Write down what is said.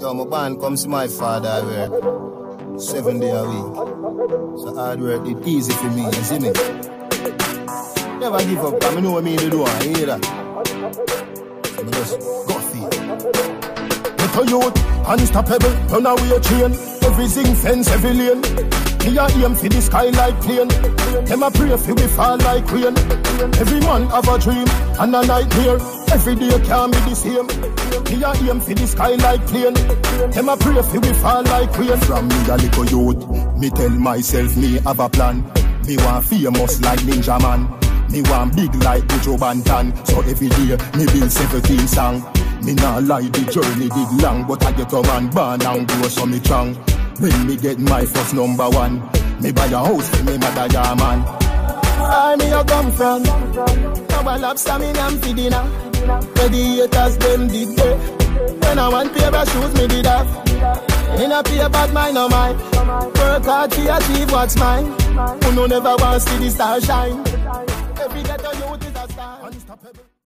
Yo, my band comes to my father, I work seven day a week. So hard work, it easy for me, you see me? Never give up, I know what me to do, I hear that. So I just go for it. Get a youth, unstoppable, turn away a chain. Everything fence, every lane. Me a aim for the sky like plane. Them a pray for we fall like rain. Every man have a dream and a nightmare. Every day can be the same. Me a aim for the sky like plane. Them a pray for we fall like rain. From me a little youth, me tell myself me have a plan. Me want famous like Ninja Man. Me want big like Buju Banton. So every day me build 17 song. Me nah lie, the journey did long, but I get a man born and grow so me strong. When me get my first number one, me buy a house for me mother yeah man. I me a come from, now a lobster me am for dinner. Where the haters them did they When I want pair of shoes me did have In a pair bad mind or mine. Work hard to achieve what's mine. Who no never wants to see the star shine. Every ghetto youth is a star.